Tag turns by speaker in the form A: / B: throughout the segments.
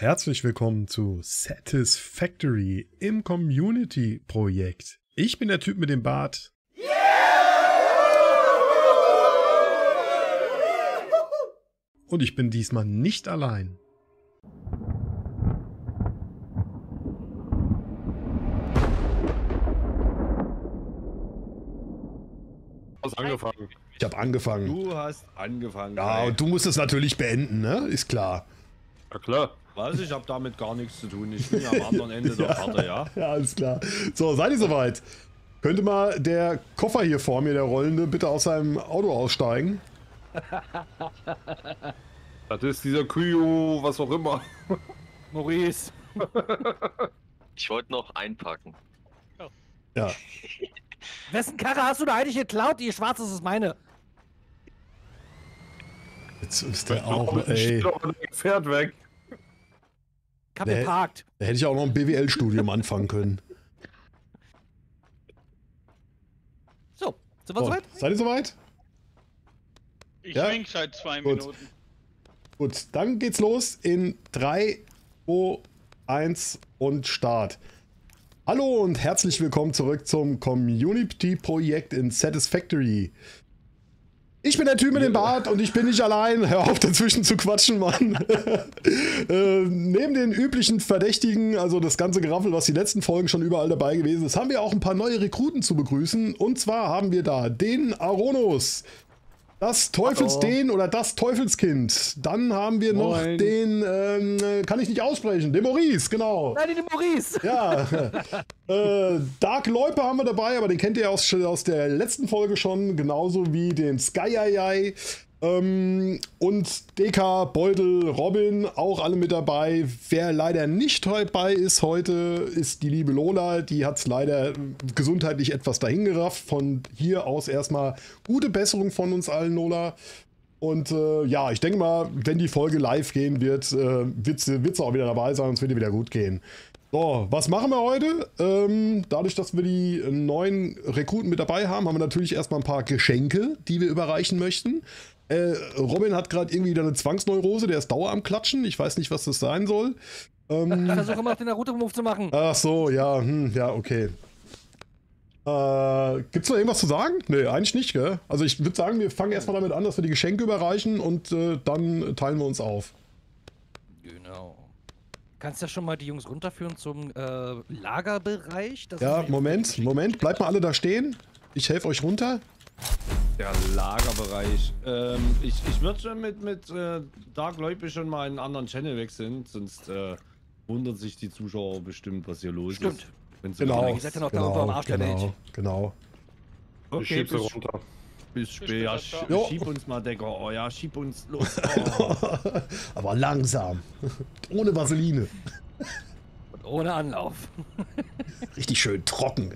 A: herzlich willkommen zu Satisfactory im Community-Projekt. Ich bin der Typ mit dem Bart. Und ich bin diesmal nicht allein.
B: hast angefangen.
A: Ich habe angefangen.
C: Du hast angefangen.
A: Ja, und du musst es natürlich beenden, ne? Ist klar.
B: Ja klar.
C: Was? Ich habe damit gar nichts zu tun. Ich bin ja am anderen Ende der Karte, ja?
A: Ja, alles klar. So, seid ihr soweit? Könnte mal der Koffer hier vor mir, der rollende, bitte aus seinem Auto aussteigen?
B: Das ist dieser Kuyo, was auch immer.
C: Maurice.
D: Ich wollte noch einpacken.
A: Ja.
E: Wessen Karre hast du da eigentlich geklaut? Die schwarze ist meine.
A: Jetzt ist der auch, ey.
B: Steht doch ein Pferd weg.
E: Ich hab
A: Nee.
E: geparkt.
A: Da hätte ich auch noch ein BWL-Studium anfangen können.
E: So, sind wir
A: So,
E: soweit?
A: seid ihr soweit?
F: Ich
A: Ja?
F: wink seit zwei
A: Gut.
F: Minuten.
A: Gut, dann geht's los in 3, 2, 1 und Start. Hallo und herzlich willkommen zurück zum Community-Projekt in Satisfactory. Ich bin der Typ mit dem Bart und ich bin nicht allein. Hör auf dazwischen zu quatschen, Mann. äh, neben den üblichen Verdächtigen, also das ganze Geraffel, was die letzten Folgen schon überall dabei gewesen ist, haben wir auch ein paar neue Rekruten zu begrüßen. Und zwar haben wir da den Aronos. Das Teufelsdehn oder das Teufelskind. Dann haben wir noch
C: Moin.
A: den, ähm, äh, kann ich nicht aussprechen, den Maurice, genau.
E: Nein, den Maurice.
A: Ja, äh, Dark Leupe haben wir dabei, aber den kennt ihr aus, aus der letzten Folge schon, genauso wie den Skyayai. Ähm, und DK, Beutel, Robin, auch alle mit dabei. Wer leider nicht dabei ist heute, ist die liebe Lola. Die hat es leider gesundheitlich etwas dahingerafft. Von hier aus erstmal gute Besserung von uns allen, Lola. Und äh, ja, ich denke mal, wenn die Folge live gehen wird, äh, wird sie auch wieder dabei sein und es wird ihr wieder gut gehen. So, was machen wir heute? Ähm, dadurch, dass wir die neuen Rekruten mit dabei haben, haben wir natürlich erstmal ein paar Geschenke, die wir überreichen möchten. Äh, Robin hat gerade irgendwie wieder eine Zwangsneurose, der ist dauer am Klatschen. Ich weiß nicht, was das sein soll.
E: Ich
A: Ähm,
E: versuche immer noch den Naruto-Move zu machen.
A: ach so, ja, hm, ja, okay. Äh, gibt's noch irgendwas zu sagen? Nee, eigentlich nicht, gell? Also ich würde sagen, wir fangen erstmal damit an, dass wir die Geschenke überreichen und äh, dann teilen wir uns auf.
E: Genau. Kannst ja schon mal die Jungs runterführen zum äh, Lagerbereich. Das
A: Ja, Moment, Moment, bleibt mal alle da stehen. Ich helfe euch runter.
C: Der Lagerbereich. Ähm, ich ich würde schon mit, mit äh, Dark Leupe schon mal in einen anderen Channel wechseln, sonst äh, wundert sich die Zuschauer bestimmt, was hier los
E: Stimmt.
C: ist. Wenn sie
A: Genau.
E: Ihr seid ja noch da unten am Arsch der
A: genau,
E: Welt.
A: genau.
B: Ich
C: Okay,
B: schieb sie
C: bis,
B: runter.
C: bis spät. Ja, sch
A: Jo.
C: schieb uns mal, Decker. Oh ja, schieb uns los. Oh.
A: Aber langsam. Ohne Vaseline.
E: Und ohne Anlauf.
A: Richtig schön trocken.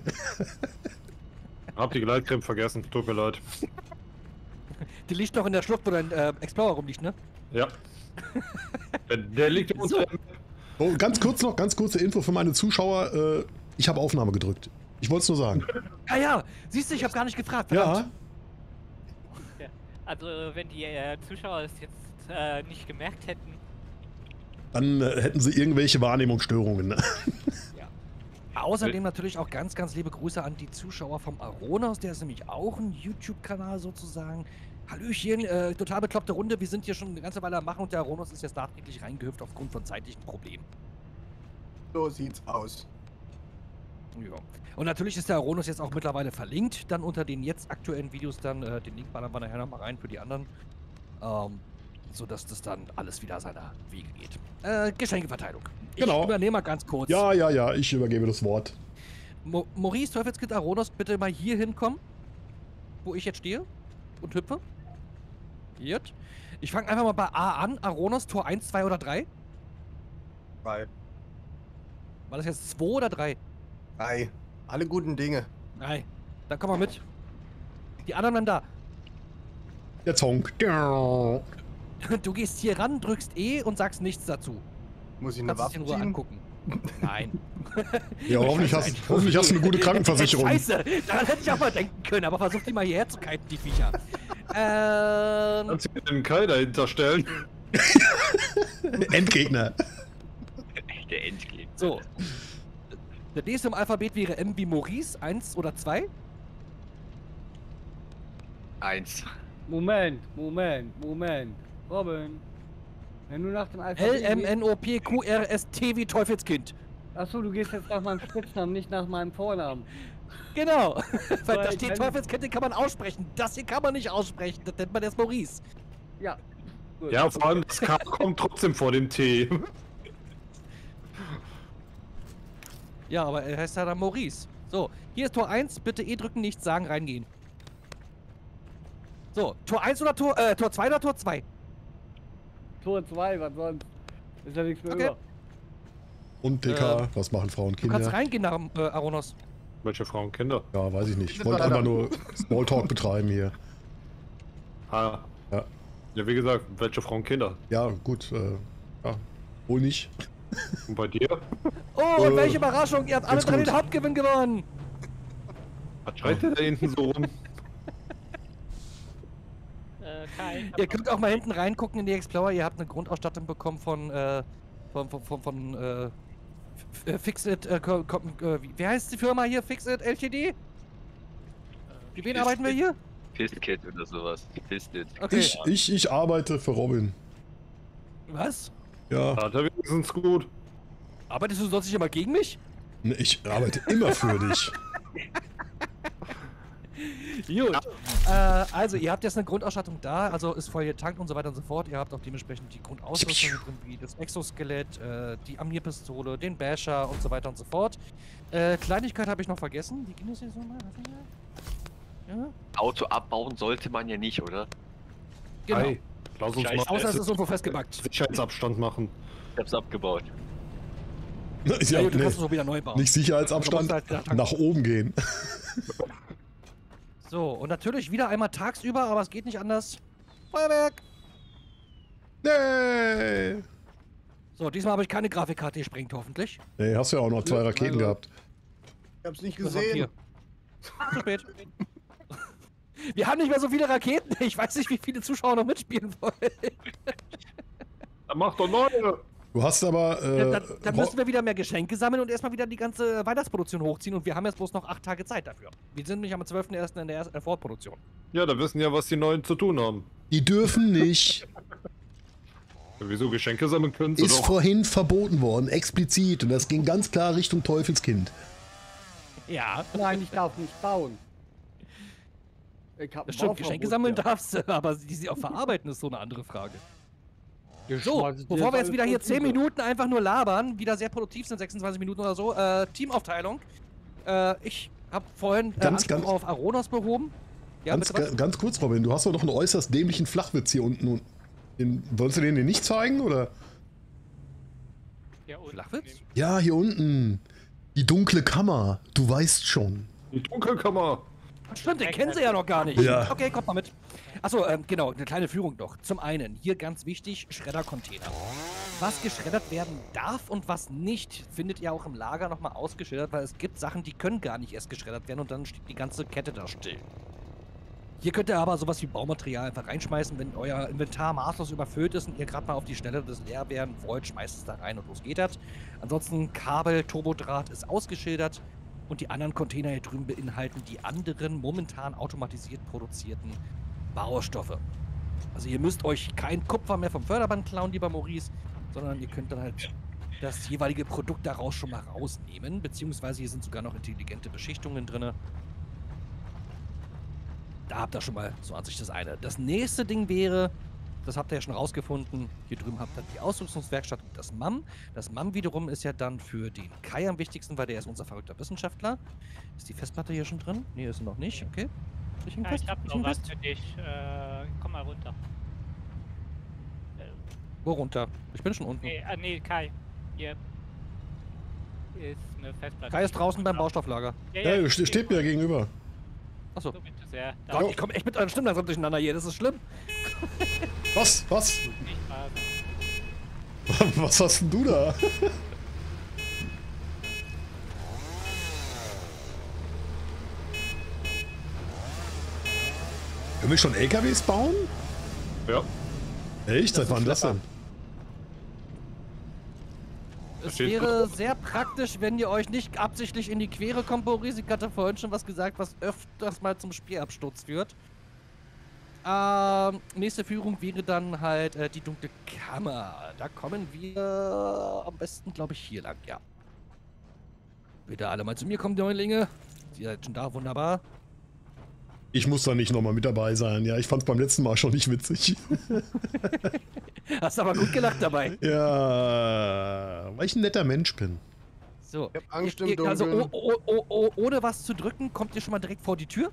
B: Hab die Gleitcreme vergessen, tut mir leid.
E: Die liegt doch in der Schlucht, wo dein äh, Explorer rumliegt, ne?
B: Ja. Der, der liegt in
E: So.
A: Oh, ganz kurz noch, ganz kurze Info für meine Zuschauer. Äh, ich habe Aufnahme gedrückt. Ich wollte es nur sagen.
E: Ah ja, siehst du, ich habe gar nicht gefragt. verdammt.
A: Ja,
G: Also wenn die äh, Zuschauer es jetzt äh, nicht gemerkt hätten,
A: dann äh, hätten sie irgendwelche Wahrnehmungsstörungen. ne?
E: Außerdem natürlich auch ganz, ganz liebe Grüße an die Zuschauer vom Aronas. Der ist nämlich auch ein YouTube-Kanal sozusagen. Hallöchen, äh, total bekloppte Runde. Wir sind hier schon eine ganze Weile am Machen und der Aronos ist jetzt nachträglich reingehüpft aufgrund von zeitlichen Problemen.
H: So sieht's aus.
E: Ja. Und natürlich ist der Aronos jetzt auch mittlerweile verlinkt. Dann unter den jetzt aktuellen Videos dann, äh, den Link ballern wir nachher nochmal rein für die anderen. Ähm, sodass das dann alles wieder seiner Wege geht. Äh, Geschenkeverteilung.
A: Genau.
E: Ich übernehme mal ganz kurz.
A: ja, ja, ja, ich übergebe das Wort.
E: Mo Maurice, Teufelskind Aronos, bitte mal hier hinkommen, wo ich jetzt stehe und hüpfe. Jetzt. Ich fange einfach mal bei A an. Aronos, Tor 1, 2 oder 3?
H: Drei.
E: War das jetzt 2 oder 3?
H: Drei. Alle guten Dinge.
E: 3. Dann komm mal mit. Die anderen bleiben da.
A: Der Zonk.
E: Du gehst hier ran, drückst E und sagst nichts dazu.
H: Muss ich eine
E: dich in
H: Waffe
E: Ruhe angucken. Nein.
A: Ja, hoffentlich hast, hoffentlich hast du eine gute Krankenversicherung.
E: Scheiße, daran hätte ich auch mal denken können, aber versuch die mal hierher zu kiten, die Viecher. ähm,
B: Kannst du den Kai dahinter stellen?
A: Endgegner.
E: So. Der nächste im Alphabet wäre M wie Maurice, 1 oder 2.
D: Eins.
I: Moment, Moment, Moment. Robin, wenn du nach dem Alphabet...
E: L, M, N, O, P, Q, R, S, T wie Teufelskind.
I: Achso, du gehst jetzt nach meinem Spitznamen, nicht nach meinem Vornamen.
E: Genau. Weil da steht Teufelskind, den kann man aussprechen. Das hier kann man nicht aussprechen. Das nennt man jetzt Maurice.
I: Ja. Gut.
B: Ja, vor allem das K kommt trotzdem vor dem T.
E: Ja, aber er heißt ja dann Maurice. So, hier ist Tor 1. Bitte E drücken, nichts sagen, reingehen. So, Tor 1 oder Tor, äh, Tor 2 oder Tor 2?
I: Tor 2, was sonst? Ist ja nichts mehr
E: Okay.
I: über.
A: Und DK,
E: Äh,
A: was machen Frauen und
E: Du kannst
A: Kinder?
E: reingehen nach äh, Aronos.
B: Welche Frauen, Kinder?
A: Ja, weiß ich nicht. Ich wollte einfach nur Smalltalk betreiben hier.
B: Ah.
A: Ja.
B: Ja, wie gesagt, welche Frauen, Kinder?
A: Ja, gut. Äh, ja, wohl nicht.
B: Und bei dir?
E: Oh, und
A: Äh,
E: welche Überraschung! Ihr habt alle drei
A: gut.
E: den Hauptgewinn gewonnen!
B: Was schreit der da hinten so rum?
G: Kai.
E: Ihr könnt auch mal hinten reingucken in die Explorer. Ihr habt eine Grundausstattung bekommen von, äh, von, von, von, von äh, äh, Fixit, äh, äh, wie, wie heißt die Firma hier? Fixit LTD? Für wen arbeiten wir hier?
D: Pistkit oder sowas. Pistet.
E: Okay.
A: Ich, ich, ich arbeite für Robin.
E: Was?
A: Ja,
B: Hat er wenigstens gut.
E: Arbeitest du sonst nicht immer gegen mich?
A: ne, ich arbeite immer für dich.
E: Gut. Äh, also, ihr habt jetzt eine Grundausstattung da, also ist voll getankt und so weiter und so fort. Ihr habt auch dementsprechend die Grundausrüstung drin, wie das Exoskelett, äh, die Amir-Pistole, den Basher und so weiter und so fort. Äh, Kleinigkeit habe ich noch vergessen. Wie ging das jetzt nochmal? Ja?
D: Auto abbauen sollte man ja nicht, oder?
E: Genau.
B: Hey, lass uns
D: Scheiße.
B: mal
E: Außer es ist irgendwo festgebackt.
B: Sicherheitsabstand machen.
D: Ich hab's abgebaut.
A: Ja,
E: Ja, gut, du
A: nee,
E: kannst es auch wieder neu bauen.
A: nicht Sicherheitsabstand,
E: halt
A: nach oben gehen.
E: So, und natürlich wieder einmal tagsüber, aber es geht nicht anders. Feuerwerk!
A: Nee.
E: So, diesmal habe ich keine Grafikkarte gesprengt, hoffentlich.
A: Nee, hast ja auch noch zwei Raketen
H: Also-
A: gehabt.
H: Ich hab's nicht gesehen.
E: Zu spät. Wir haben nicht mehr so viele Raketen. Ich weiß nicht, wie viele Zuschauer noch mitspielen wollen.
B: Dann mach doch neue!
A: Du hast aber. Äh,
E: dann dann müssen wir wieder mehr Geschenke sammeln und erstmal wieder die ganze Weihnachtsproduktion hochziehen. Und wir haben jetzt bloß noch acht Tage Zeit dafür. Wir sind nämlich am 12.01. in der ersten- äh, Vorproduktion.
B: Ja, da wissen ja, was die Neuen zu tun haben.
A: die dürfen nicht.
B: Wieso Geschenke sammeln können sie
A: Ist
B: doch.
A: vorhin verboten worden, explizit. Und das ging ganz klar Richtung Teufelskind.
E: Ja.
I: Nein, ich darf nicht bauen. Ich hab
E: stimmt, Geschenke sammeln
I: ja.
E: darfst du, aber die sie auch verarbeiten, ist so eine andere Frage. So, bevor wir jetzt wieder hier
I: voll
E: 10
I: zu.
E: Minuten einfach nur labern, wieder sehr produktiv sind, 26 Minuten oder so, äh, Teamaufteilung. Äh, ich habe vorhin äh,
A: Ganz,
E: Anspruch
A: ganz-
E: auf Aronos behoben. Ja,
A: ganz, ganz kurz, Robin, du hast doch noch einen äußerst dämlichen Flachwitz hier unten. Den, wolltest du den dir nicht zeigen, oder?
G: Ja, und
E: Flachwitz?
A: Ja, hier unten. Die dunkle Kammer. Du weißt schon.
B: Die Dunkelkammer.
E: Stimmt, den kennen sie ja noch gar nicht.
A: Ja.
E: Okay, kommt mal mit. Achso, ähm, genau, eine kleine Führung noch. Zum einen, hier ganz wichtig, Schreddercontainer. Was geschreddert werden darf und was nicht, findet ihr auch im Lager nochmal ausgeschildert, weil es gibt Sachen, die können gar nicht erst geschreddert werden und dann steht die ganze Kette da still. Hier könnt ihr aber sowas wie Baumaterial einfach reinschmeißen, wenn euer Inventar maßlos überfüllt ist und ihr gerade mal auf die Stelle des leer werden wollt, schmeißt es da rein und los geht das. Ansonsten Kabel, Turbodraht ist ausgeschildert und die anderen Container hier drüben beinhalten die anderen momentan automatisiert produzierten Baustoffe. Also ihr müsst euch kein Kupfer mehr vom Förderband klauen, lieber Maurice, sondern ihr könnt dann halt das jeweilige Produkt daraus schon mal rausnehmen, beziehungsweise hier sind sogar noch intelligente Beschichtungen drin. Da habt ihr schon mal so an sich das eine. Das nächste Ding wäre, das habt ihr ja schon rausgefunden, hier drüben habt ihr die Ausrüstungswerkstatt und das MAM. Das MAM wiederum ist ja dann für den Kai am wichtigsten, weil der ist unser verrückter Wissenschaftler. Ist die Festplatte hier schon drin? Nee, ist noch nicht. Okay. Soll ich ihn
G: Ja, ich hab noch was für dich. Äh, komm mal runter. Äh,
E: Wo runter? Ich bin schon unten.
G: nee, äh, nee, Kai. Hier ist eine Festplatte.
E: Kai ist draußen beim Baustofflager.
G: Ja,
A: Ja,
G: ja,
A: ste- steht mir gegenüber.
E: Achso.
G: So bitte sehr.
E: Gott, ich komme echt mit euren Stimmen langsam durcheinander hier. Das ist schlimm.
A: Was? Was? Was hast denn du da? Können wir schon LKWs bauen?
B: Ja.
A: Echt? Seit wann das denn?
E: Es wäre sehr praktisch, wenn ihr euch nicht absichtlich in die Quere kommt, Boris. Ich hatte vorhin schon was gesagt, was öfters mal zum Spielabsturz führt. Ähm, nächste Führung wäre dann halt äh, die dunkle Kammer. Da kommen wir am besten, glaube ich, hier lang, ja. Bitte alle mal zu mir kommen, Neulinge. Ihr seid schon da, wunderbar.
A: Ich muss da nicht nochmal mit dabei sein. Ja, ich fand's beim letzten Mal schon nicht witzig.
E: Hast aber gut gelacht dabei.
A: ja, weil ich ein netter Mensch bin.
E: So.
H: Ich hab Angst im
E: also
H: Dunkeln.
E: oh, oh, oh, oh, ohne was zu drücken, kommt ihr schon mal direkt vor die Tür.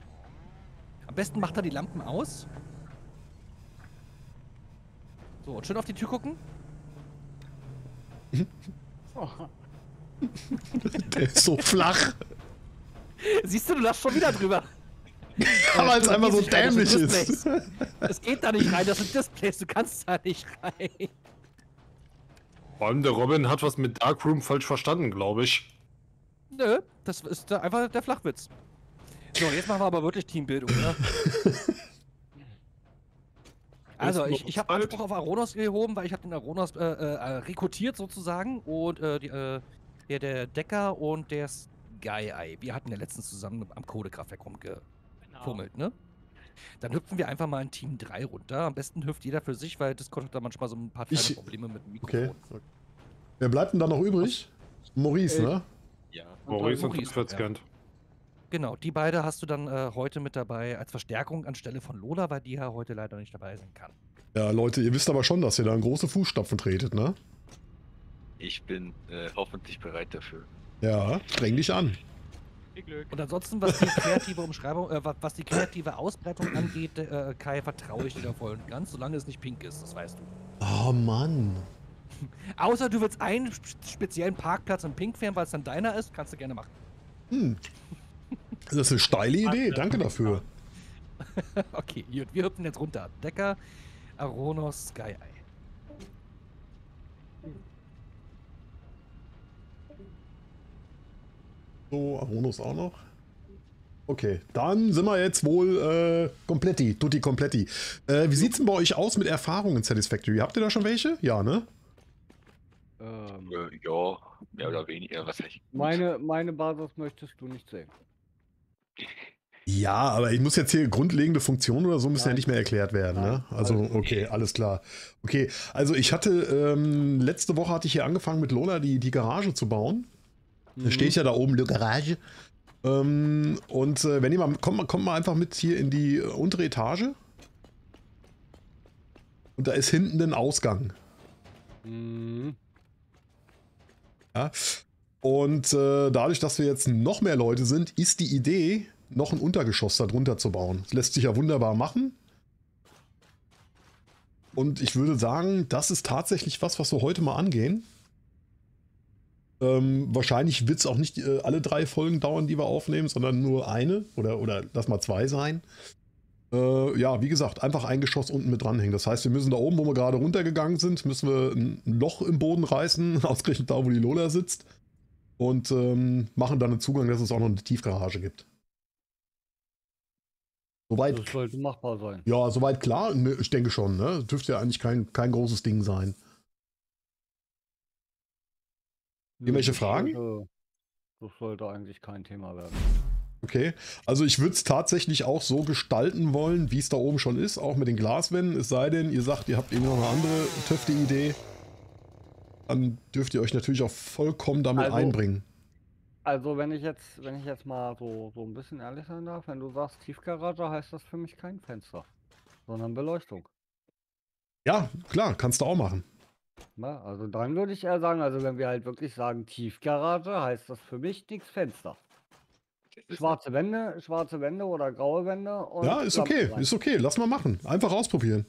E: Am besten macht er die Lampen aus. So, und schön auf die Tür gucken.
A: Der ist so flach.
E: Siehst du, du lachst schon wieder drüber.
A: Aber es
E: du
A: einfach so dämlich
E: das sind
A: ist.
E: Displays. Es geht da nicht rein, das sind Displays, du kannst da nicht rein.
B: Vor allem der Robin hat was mit Darkroom falsch verstanden, glaube ich.
E: Nö, das ist da einfach der Flachwitz. So, jetzt machen wir aber wirklich Teambildung, ne? Also, ich, ich habe? Anspruch auf Aronos gehoben, weil ich habe den Aronos äh, äh, äh, rekrutiert sozusagen und äh, die, äh, der, der Decker und der Sky-Eye. Wir hatten ja letztens zusammen am Kohlekraftwerk rumgefummelt, ne? Dann hüpfen wir einfach mal in Team 3 runter. Am besten hüpft jeder für sich, weil Discord hat da manchmal so ein paar kleine
A: Ich-
E: Probleme mit dem Mikrofon.
A: Okay. Wer bleibt denn da noch übrig? Maurice,
I: Ey.
A: ne?
D: Ja.
B: Maurice und Fritz
E: ja. Genau, die beide hast du dann äh, heute mit dabei als Verstärkung anstelle von Lola, weil die ja heute leider nicht dabei sein kann.
A: Ja, Leute, ihr wisst aber schon, dass ihr da in große Fußstapfen tretet, ne?
D: Ich bin äh, hoffentlich bereit dafür.
A: Ja, streng dich an.
G: Viel Glück.
E: Und ansonsten, was die kreative Umschreibung, äh, wa- was die kreative Ausbreitung angeht, äh, Kai, vertraue ich dir da voll und ganz, solange es nicht pink ist, das weißt du.
A: Oh Mann.
E: Außer du willst einen sp- speziellen Parkplatz in Pink fähren, weil es dann deiner ist, kannst du gerne machen.
A: Hm. Das ist eine steile Idee, danke dafür.
E: okay, gut, wir hüpfen jetzt runter. Decker, Aronos, Sky Eye.
A: So, Aronos auch noch. Okay, dann sind wir jetzt wohl äh, kompletti, tutti kompletti. Äh, wie sieht's denn bei euch aus mit Erfahrungen in Satisfactory? Habt ihr da schon welche? Ja, ne?
I: Ähm,
D: Äh, ja, mehr oder weniger. Was heißt
I: meine, meine Basis möchtest du nicht sehen.
A: Ja, aber ich muss jetzt hier grundlegende Funktionen oder so müssen ja
I: Nein.
A: nicht mehr erklärt werden, ne? Also, okay, alles klar. Okay, also ich hatte, ähm, letzte Woche hatte ich hier angefangen mit Lola die, die Garage zu bauen. Da
I: Mhm.
A: steht ja da oben, die Garage. Ähm, und äh, wenn ihr mal, kommt, mal- kommt mal einfach mit hier in die äh, untere Etage. Und da ist hinten ein Ausgang.
I: Mhm.
A: Ja? Und äh, dadurch, dass wir jetzt noch mehr Leute sind, ist die Idee, noch ein Untergeschoss darunter zu bauen. Das lässt sich ja wunderbar machen. Und ich würde sagen, das ist tatsächlich was, was wir heute mal angehen. Ähm, wahrscheinlich wird es auch nicht äh, alle drei Folgen dauern, die wir aufnehmen, sondern nur eine oder, oder lass mal zwei sein. Äh, ja, wie gesagt, einfach ein Geschoss unten mit dranhängen. Das heißt, wir müssen da oben, wo wir gerade runtergegangen sind, müssen wir ein Loch im Boden reißen, ausgerechnet da, wo die Lola sitzt. Und ähm, machen dann einen Zugang, dass es auch noch eine Tiefgarage gibt. Soweit,
I: Das sollte machbar sein.
A: ja, soweit klar. Ne, Ich denke schon, ne? Dürfte ja eigentlich kein, kein großes Ding sein. Irgendwelche Fragen?
I: Sollte, das sollte eigentlich kein Thema werden.
A: Okay, also ich würde es tatsächlich auch so gestalten wollen, wie es da oben schon ist, auch mit den Glaswänden. Es sei denn, ihr sagt, ihr habt irgendwie noch eine andere töfte Idee. Dann dürft ihr euch natürlich auch vollkommen damit
I: Also-
A: einbringen.
I: Also wenn ich jetzt, wenn ich jetzt mal so, so ein bisschen ehrlich sein darf, wenn du sagst Tiefgarage, heißt das für mich kein Fenster, sondern Beleuchtung.
A: Ja, klar, kannst du auch machen.
I: Na, also dann würde ich eher sagen, also wenn wir halt wirklich sagen Tiefgarage, heißt das für mich nichts Fenster.
D: Das
I: Schwarze Wände, schwarze Wände oder graue Wände und
A: Ja, ist okay,
I: rein.
A: ist okay, lass mal machen. Einfach ausprobieren.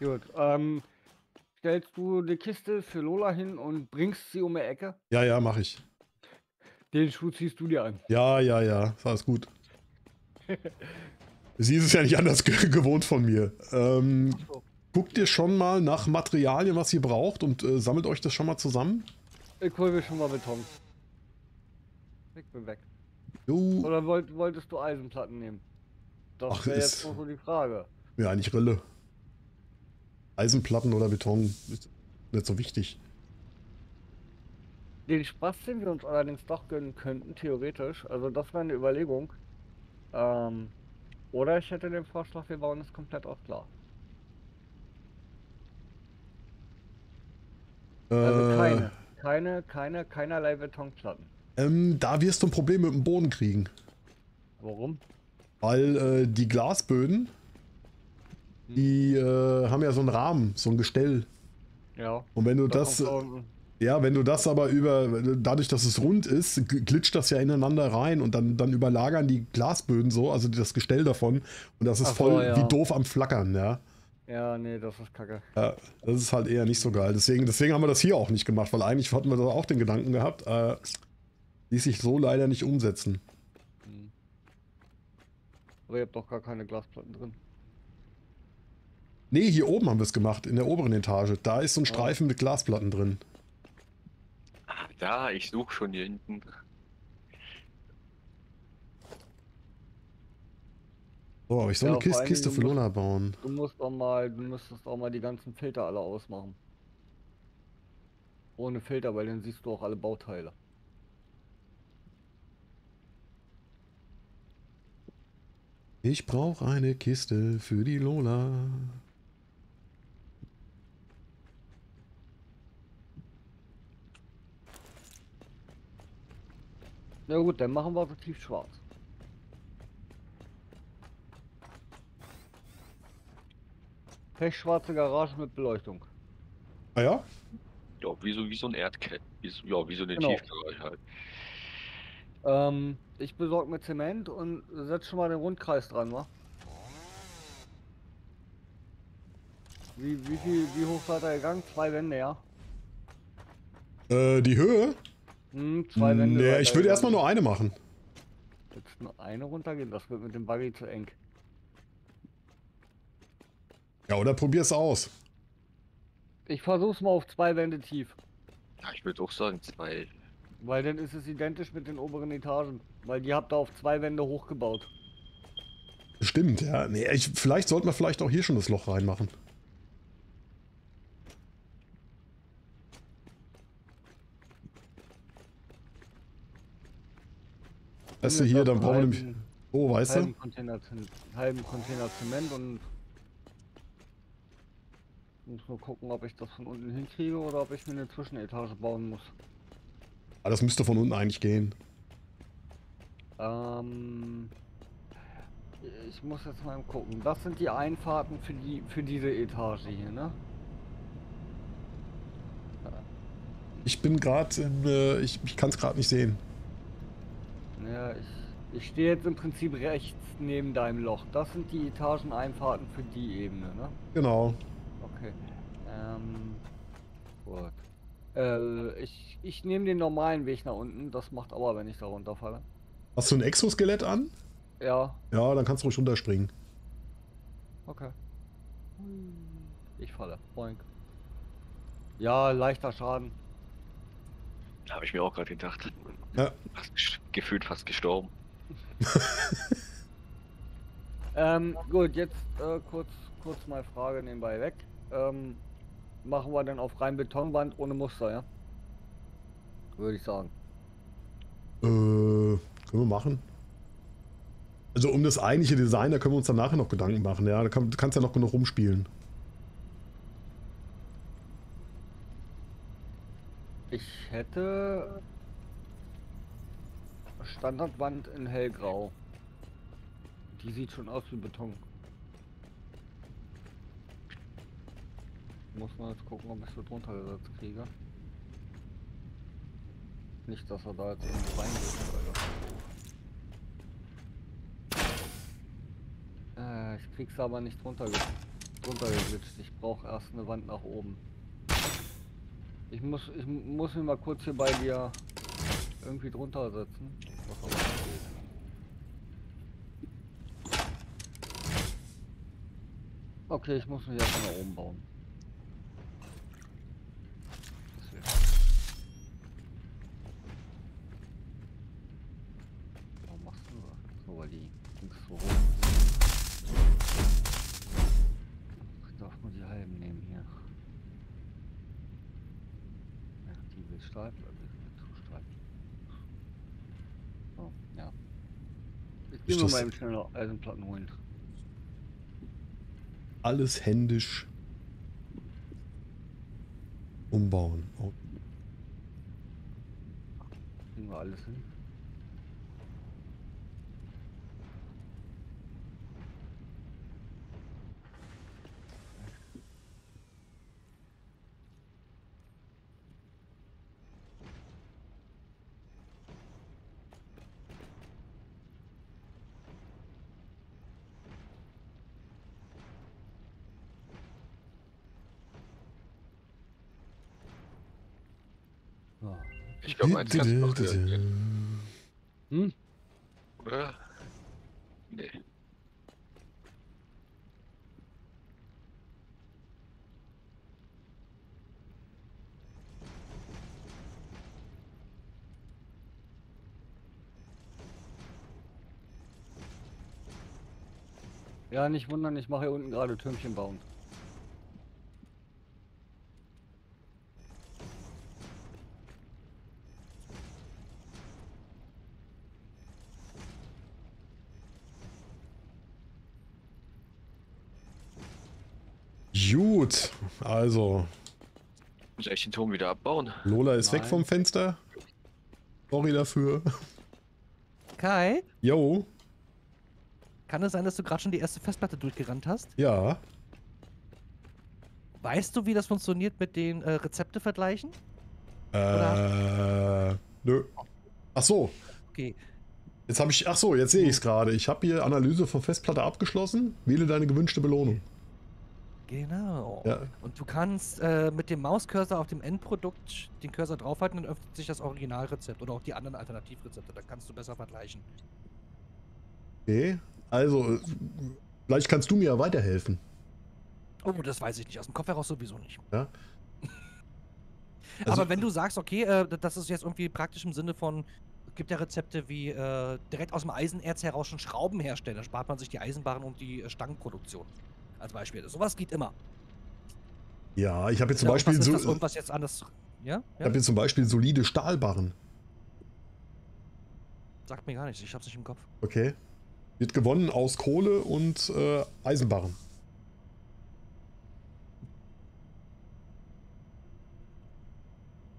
I: Gut, ähm, stellst du die Kiste für Lola hin und bringst sie um die Ecke?
A: Ja, ja, mach ich.
I: Den Schuh ziehst du dir an.
A: Ja, ja, ja, ist alles gut. Sie ist es ja nicht anders ge gewohnt von mir. Ähm, guckt ihr schon mal nach Materialien, was ihr braucht und äh, sammelt euch das schon mal zusammen?
I: Ich hol mir schon mal Beton. Ich bin weg.
A: Jo,
I: Oder wollt, wolltest du Eisenplatten nehmen? Das wäre
A: ist-
I: jetzt noch so die Frage.
A: ja, eigentlich Rille. Eisenplatten oder Beton ist nicht so wichtig.
I: Den Spaß, den wir uns allerdings doch gönnen könnten, theoretisch, also das wäre eine Überlegung. Ähm, oder ich hätte den Vorschlag, wir bauen es komplett auf klar. Also
A: Äh,
I: keine, keine, keine, keinerlei Betonplatten.
A: ähm, da wirst du ein Problem mit dem Boden kriegen.
I: Warum?
A: Weil äh, die Glasböden, die äh, haben ja so einen Rahmen, so ein Gestell.
I: Ja.
A: Und wenn du
I: da
A: das,
I: unten-
A: ja, wenn du das aber über, dadurch, dass es rund ist, glitscht das ja ineinander rein und dann, dann überlagern die Glasböden so, also das Gestell davon. Und das ist
I: Ach so,
A: voll
I: ja.
A: wie doof am Flackern, ja.
I: Ja, nee, das ist kacke.
A: Ja, das ist halt eher nicht so geil. Deswegen, deswegen haben wir das hier auch nicht gemacht, weil eigentlich hatten wir da auch den Gedanken gehabt, äh, ließ sich so leider nicht umsetzen.
I: Hm. Aber ihr habt doch gar keine Glasplatten drin.
A: Nee, hier oben haben wir es gemacht, in der oberen Etage. Da ist so ein. Streifen mit Glasplatten drin.
D: Ah, da, ich suche schon hier hinten.
A: So, aber ich soll
I: Ja,
A: eine Kiste, Kiste für Luna bauen.
I: Du musst auch mal, du müsstest auch mal die ganzen Filter alle ausmachen. Ohne Filter, weil dann siehst du auch alle Bauteile.
A: Ich brauche eine Kiste für die Lola.
I: Na gut, dann machen wir so tief schwarz. Pechschwarze Garage mit Beleuchtung.
A: Ah ja?
D: Ja, wie so, wie so ein Erdkett. Wie so, ja, wie so eine
I: Genau.
D: Tiefgarage halt.
I: Ähm, ich besorge mir Zement und setz schon mal den Rundkreis dran, wa? Wie, wie viel, wie hoch seid ihr gegangen? Zwei Wände, ja?
A: Äh, die Höhe?
I: Hm, zwei Wände.
A: Nee, ich würde erstmal nur eine machen.
I: Jetzt nur eine runtergehen, das wird mit dem Buggy zu eng.
A: Ja, oder probier's aus.
I: Ich versuch's mal auf zwei Wände tief.
D: Ja, ich würde auch sagen, zwei.
I: Weil dann ist es identisch mit den oberen Etagen. Weil die habt ihr auf zwei Wände hochgebaut.
A: Stimmt, ja. Nee, ich, vielleicht sollten wir vielleicht auch hier schon das Loch reinmachen. Weißt du, hier, dann brauchen wir nämlich... Oh, weißt du?
I: Container, halben Container Zement und muss nur gucken, ob ich das von unten hinkriege oder ob ich mir eine Zwischenetage bauen muss.
A: Ah, das müsste von unten eigentlich gehen.
I: Ähm, ich muss jetzt mal gucken. Das sind die Einfahrten für die für diese Etage hier, ne?
A: Ich bin gerade in... Äh, ich ich kann es gerade nicht sehen.
I: Ja, ich, ich stehe jetzt im Prinzip rechts neben deinem Loch. Das sind die Etageneinfahrten für die Ebene, ne?
A: Genau.
I: Okay. Ähm. Gut. Äh, ich, ich nehme den normalen Weg nach unten. Das macht aber, wenn ich da runterfalle.
A: Hast du ein Exoskelett an?
I: Ja,
A: Ja, dann kannst du ruhig runterspringen.
I: okay. Ich falle. Boink. Ja, leichter Schaden.
D: Habe ich mir auch gerade gedacht.
A: Ja.
D: Fast, gefühlt fast gestorben.
I: Ähm, gut, jetzt äh, kurz, kurz mal Frage nebenbei weg. Ähm, machen wir dann auf rein Betonwand ohne Muster, ja? Würde ich sagen.
A: Äh, können wir machen. Also um das eigentliche Design, da können wir uns dann nachher noch Gedanken machen. Ja, da kann, du kannst ja noch genug rumspielen.
I: Ich hätte Standardwand in hellgrau. Die sieht schon aus wie Beton. Muss man jetzt gucken, ob ich so drunter gesetzt kriege. Nicht, dass er da jetzt irgendwo reingeht. Äh, ich krieg's aber nicht drunter, ge drunter geglitscht. Ich brauche erst eine Wand nach oben. Ich muss, ich mu- muss mich mal kurz hier bei dir irgendwie drunter setzen. Okay, ich muss mich erst nach oben bauen. nur die halben nehmen hier. Ja, die will streifen, also ich will zustreifen. So, ja. Ich gehe mal eben schnell noch Eisenplatten holen.
A: Alles händisch umbauen. Oh.
I: Kriegen wir alles hin?
D: Glaube, eins kannst du noch
I: Hm?
D: oder? Nee.
I: Ja, nicht wundern, ich mache hier unten gerade Türmchen bauen.
A: Gut, also
D: Muss ich den Turm wieder abbauen?
A: Lola ist weg
I: Nein.
A: vom Fenster. Sorry dafür.
E: Kai,
A: Jo,
E: kann es sein, dass du gerade schon die erste Festplatte durchgerannt hast?
A: ja.
E: Weißt du, wie das funktioniert mit den äh, Rezepte vergleichen?
A: Äh, nö. Ach so,
E: Okay.
A: jetzt habe ich, ach so, jetzt sehe ich es gerade. Ich habe hier Analyse von Festplatte abgeschlossen. Wähle deine gewünschte Belohnung.
E: Genau.
A: Ja.
E: Und du kannst äh, mit dem Mauscursor auf dem Endprodukt den Cursor draufhalten, dann öffnet sich das Originalrezept oder auch die anderen Alternativrezepte. Da kannst du besser vergleichen.
A: Okay, also äh, vielleicht kannst du mir ja weiterhelfen.
E: Oh, das weiß ich nicht. Aus dem Kopf heraus sowieso nicht.
A: Ja. Also-
E: Aber wenn du sagst, okay, äh, das ist jetzt irgendwie praktisch im Sinne von, es gibt ja Rezepte wie äh, direkt aus dem Eisenerz heraus schon Schrauben herstellen. Da spart man sich die Eisenbahn und die äh, Stangenproduktion. Als Beispiel. Sowas geht immer.
A: Ja, ich habe jetzt zum
E: Ja,
A: Beispiel so,
E: das irgendwas jetzt anders. Ja?
A: ich habe jetzt zum Beispiel solide Stahlbarren.
E: Sagt mir gar nichts. Ich hab's nicht im Kopf.
A: Okay. Wird gewonnen aus Kohle und äh, Eisenbarren.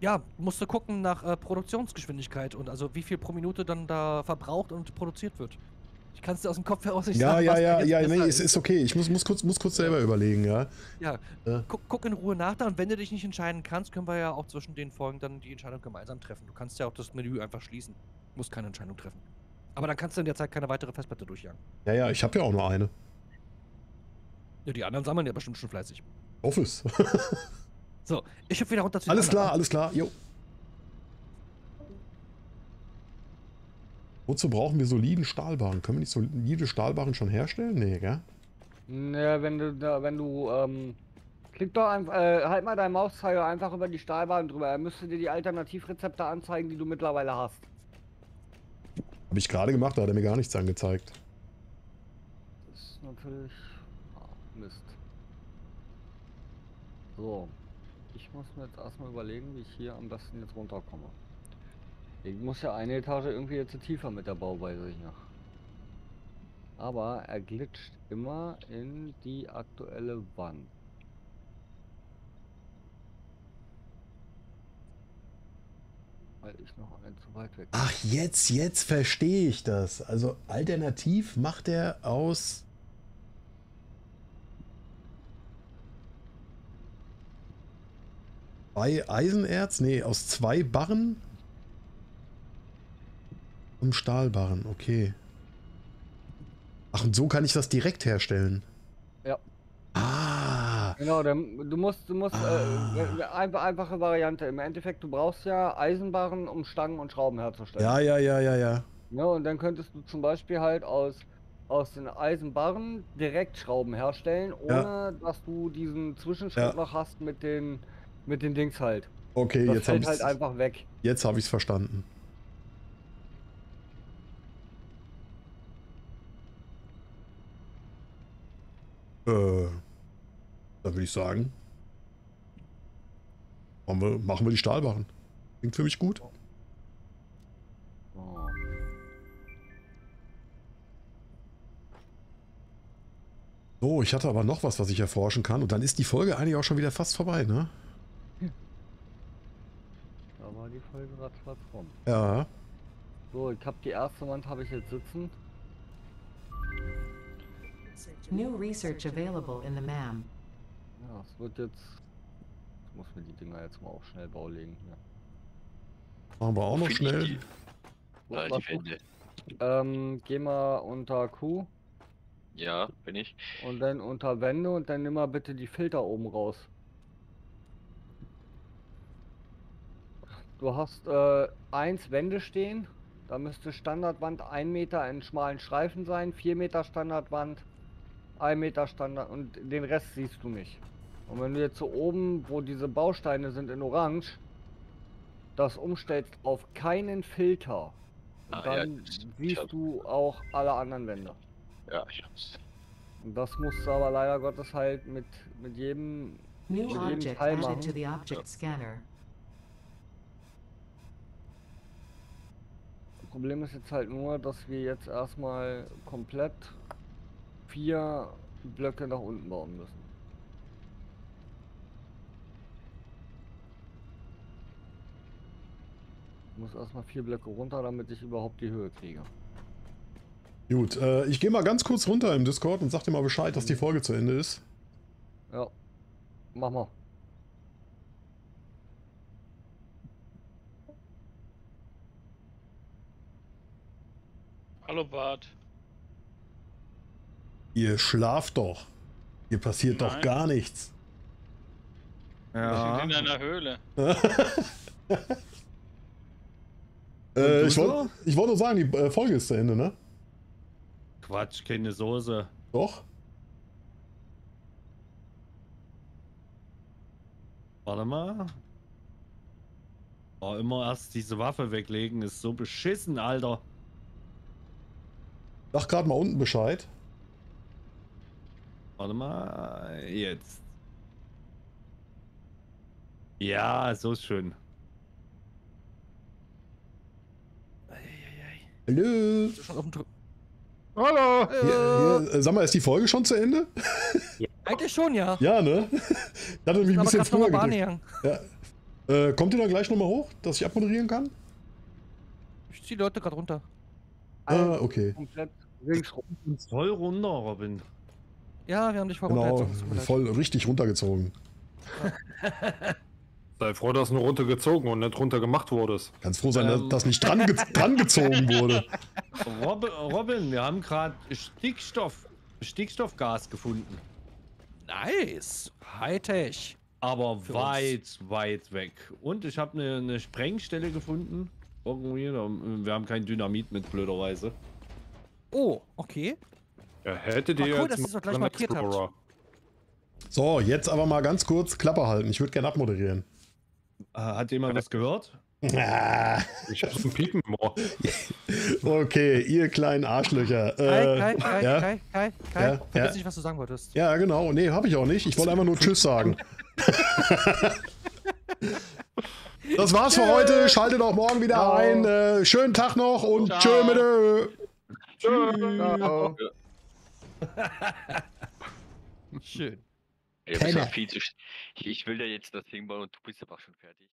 E: Ja, musst du gucken nach äh, Produktionsgeschwindigkeit und also wie viel pro Minute dann da verbraucht und produziert wird. Ich kann es dir aus dem Kopf heraus nicht
A: Ja,
E: sagen.
A: ja, ja, ja,
E: besser
A: nee, es ist okay. Ich muss, muss, kurz, muss kurz selber überlegen, ja.
E: Ja,
A: Ja.
E: guck, guck in Ruhe nach da und wenn du dich nicht entscheiden kannst, können wir ja auch zwischen den Folgen dann die Entscheidung gemeinsam treffen. Du kannst ja auch das Menü einfach schließen. Musst keine Entscheidung treffen. Aber dann kannst du in der Zeit keine weitere Festplatte durchjagen.
A: Ja, ja, ich habe ja auch nur eine.
E: Ja, die anderen sammeln ja bestimmt schon fleißig.
A: Office.
E: So, ich hüpfe wieder runter zu
A: alles klar, alles klar. Jo. Wozu brauchen wir soliden Stahlbarren? Können wir nicht solide Stahlbarren schon herstellen? Nee, gell?
I: Naja, wenn du da, wenn du, ähm, klick doch einfach, äh, halt mal deinen Mauszeiger einfach über die Stahlbahn drüber. Er müsste dir die Alternativrezepte anzeigen, die du mittlerweile hast.
A: Habe ich gerade gemacht, da hat er mir gar nichts angezeigt.
I: Das ist natürlich ah, Mist. So. Ich muss mir jetzt erstmal überlegen, wie ich hier am besten jetzt runterkomme. Ich muss ja eine Etage irgendwie jetzt tiefer mit der Bauweise hier. Aber er glitscht immer in die aktuelle Wand. Weil ich noch ein zu weit weg.
A: Ach, jetzt, jetzt verstehe ich das. Also alternativ macht er aus. Zwei Eisenerz? Nee, aus zwei Barren? Und Stahlbarren, okay. Ach, und so kann ich das direkt herstellen.
I: Ja.
A: Ah.
I: Genau, dann, du musst, du musst,
A: Ah.
I: äh, einfach, einfache Variante. Im Endeffekt, du brauchst ja Eisenbarren, um Stangen und Schrauben herzustellen.
A: Ja, ja, ja, ja, ja.
I: Ja, und dann könntest du zum Beispiel halt aus, aus den Eisenbarren direkt Schrauben herstellen, ohne
A: Ja.
I: dass du diesen Zwischenschritt
A: Ja.
I: noch hast mit den, mit den Dings halt.
A: Okay,
I: Das
A: jetzt habe ich
I: halt einfach weg.
A: Jetzt habe ich es verstanden. Äh, dann würde ich sagen, machen wir, machen wir die Stahlwachen. Klingt für mich gut.
I: So,
A: ich hatte aber noch was, was ich erforschen kann. Und dann ist die Folge eigentlich auch schon wieder fast vorbei, ne?
I: Da war die Folge gerade fast rum.
A: Ja.
I: So, ich habe die erste Wand habe ich jetzt sitzen.
J: New research available in the MAM.
I: Ja, es wird jetzt. Ich muss mir die Dinger jetzt mal auf Schnellbau legen hier.
A: Machen wir auch noch schnell.
D: die-
I: Was-
D: die Wände.
I: Ähm, geh mal unter Q
D: Ja, bin ich.
I: und dann unter Wände und dann nimm mal bitte die Filter oben raus. Du hast äh, eins Wände stehen. Da müsste Standardwand 1 Meter in schmalen Streifen sein, 4 Meter Standardwand, 1 Meter Standard und den Rest siehst du nicht. Und wenn du jetzt so oben, wo diese Bausteine sind in Orange, das umstellst auf keinen Filter,
D: Ah, ja,
I: dann
D: ich
I: siehst
D: hab-
I: du auch alle anderen Wände.
D: Ja, ich hab's.
I: Und das musst du aber leider Gottes halt mit, mit jedem
J: New
I: Mit jedem
J: object
I: Teil
J: added
I: machen.
J: to the object scanner.
I: Problem ist jetzt halt nur, dass wir jetzt erstmal komplett vier Blöcke nach unten bauen müssen. Ich muss erstmal vier Blöcke runter, damit ich überhaupt die Höhe kriege.
A: Gut, äh, ich gehe mal ganz kurz runter im Discord und sag dir mal Bescheid, dass die Folge zu Ende ist.
I: Ja, mach mal.
F: Hallo Bart.
A: Ihr schlaft doch. Hier passiert doch
F: Nein.
A: gar nichts.
F: Wir
C: Ja.
F: sind in einer Höhle.
A: Äh, ich wollte wollt nur sagen, die äh, Folge ist zu Ende, ne?
C: Quatsch, keine Soße.
A: Doch?
C: Warte mal. Oh, immer erst diese Waffe weglegen, ist so beschissen, Alter.
A: Sag gerade mal unten Bescheid.
C: Warte mal, jetzt. Ja, so ist schön.
A: Hallo?
B: Hallo!
A: Hier, hier, äh, sag mal, ist die Folge schon zu Ende?
E: Eigentlich schon, ja.
A: Ja, ne? Ich hatte mich ein bisschen früher
E: mal
A: gedrückt.
E: annähern.
A: Äh, kommt ihr dann gleich nochmal hoch, dass ich abmoderieren kann?
E: Ich zieh die Leute gerade runter.
A: Ah, okay.
I: Komplett ringsrum.
C: Voll runter, Robin.
E: Ja, wir haben dich voll
A: Genau, voll richtig runtergezogen.
B: Sei froh, dass nur runtergezogen und nicht runtergemacht wurdest.
A: Ganz froh sein,
C: Ähm.
A: dass nicht dran, ge dran gezogen wurde.
C: Rob Robin, wir haben gerade Stickstoff, Stickstoffgas gefunden.
E: Nice. Hightech.
C: Aber
E: Für
C: weit, weit weg. Und ich habe eine, eine Sprengstelle gefunden. Irgendwie. Wir haben kein Dynamit mit, blöderweise.
E: Oh, okay.
B: Ja, hättet ihr
E: cool,
B: jetzt
E: dass gleich markiert habt.
A: So, jetzt aber mal ganz kurz Klappe halten. Ich würde gerne abmoderieren.
C: Äh, Hat jemand was gehört?
A: Ah,
B: Ich hab so ein Piepen im Ohr.
A: okay, ihr kleinen Arschlöcher.
E: Kai,
A: Äh,
E: Kai, Kai,
A: ja?
E: Kai, Kai, Kai.
A: Ja,
E: Vergiss
A: ja.
E: nicht, was du sagen wolltest.
A: Ja, genau. Nee, habe ich auch nicht. Ich wollte einfach nur Tschüss sagen. Das war's für heute. Schaltet auch morgen wieder ein. Äh, schönen Tag noch und
F: Ciao.
A: tschö mit ö.
I: Ciao.
E: Schön.
D: Ey, du bist viel zu. ich will da jetzt das Ding bauen und du bist aber schon fertig.